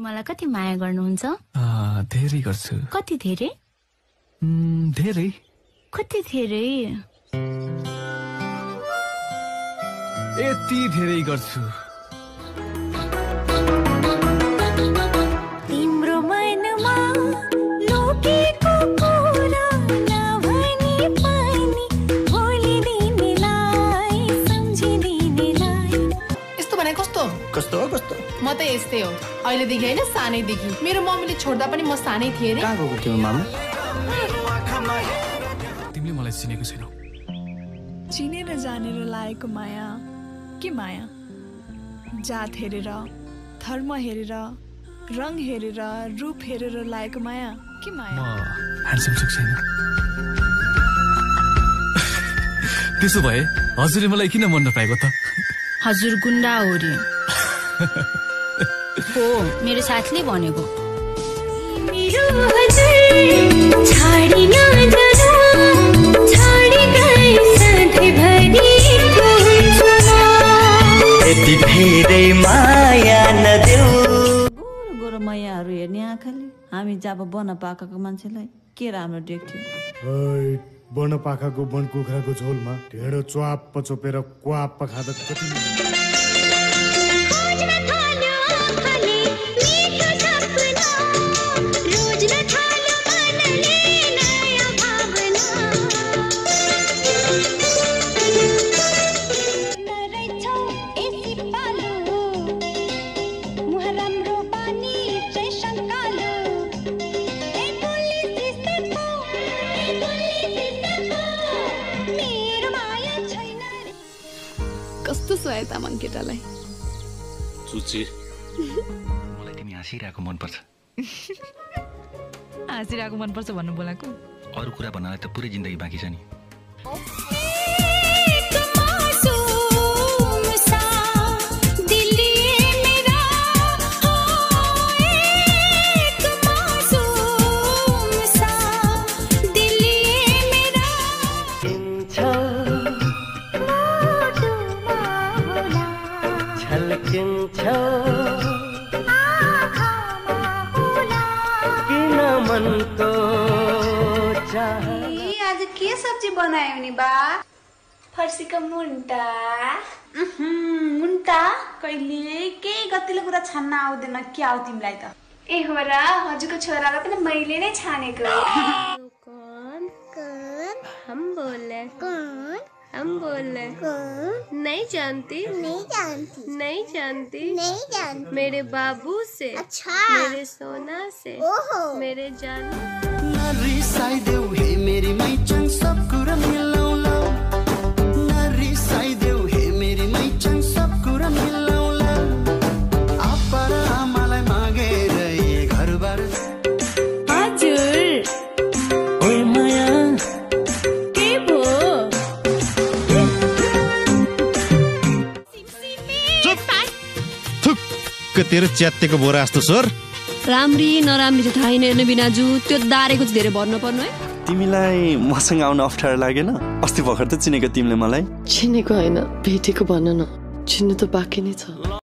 मलाई कति माया गर्नुहुन्छ? धेरै गर्छु। कति धेरै? धेरै। कति धेरै? यति धेरै गर्छु। त यस्तै हो। अहिलेदेखि होइन सानैदेखि। मेरो मम्मीले छोड्दा पनि म सानै थिएँ अरे कहाँ गएको तिम्रो मामा? तिमीले मलाई चिनेको छैनौ। चिनेर जानेर लागेको माया के माया? जात हेरेर धर्म हेरेर रङ हेरेर रूप हेरेर लागेको माया के माया? ह्यान्डसम त्यसो भए हजुरले मलाई किन मन नपाएको त? हजुर गुन्डा हो रे। हो मेरो साथीले भनेको मेरो हजुर छाडी नजानु छाडी गए सधैँभरिको हुन्छु म। यति धेरै माया नदेऊ। गोरो गोरो मैयाहरू हेर्ने आँखाले हामी जब बन पाकाको मान्छेलाई के राम्रो देख्थ्यो। है, बन पाखाको वन कुखुराको झोलमा ढेँडो च्वाप्प चोपेर क्वाप्प खाँदा कति कस्तो सुहाए तामाङ केटालाई। चुची। मलाई तिमी हाँसिरहेको मनपर्छ। हाँसिरहेको मनपर्छ भन्नु बोलाएको? अरू कुरा भन्नलाई त पुरै जिन्दगी बाँकी छ नि। छल्किन्छौ। किन मनको आज के सब्जी बनायो नि बा? फर्सीको मुन्टा। उहुँ, मुन्टा? कहिले केही गतिलो कुरा छान्न आउँदैन। के आऊ तिमीलाई त? ए हो र हजुरको छोरालाई पनि मैले नै छानेको। कौन कौन हम बोल कौन? हम बोल रहे कौन नहीं जानती? नहीं जानती। नहीं जानती? नहीं जानती। मेरे बाबू से अच्छा। मेरे सोना से ओहो। मेरे जान हे मेरी थुक्क तेरो च्यात्तेको बोरा जस्तो स्वर। राम्री नराम्री चाहिँ थाहा छैन हेर्ने बिनाजु त्यो दारेको चाहिँ धेरै भर्नु पर्नु है। तिमीलाई मसँग आउन अप्ठ्यारो लागेन? अस्ति भर्खर त चिनेको तिमीले मलाई। चिनेको होइन भेटेको भन न। चिन्नु त बाँकी नै छ।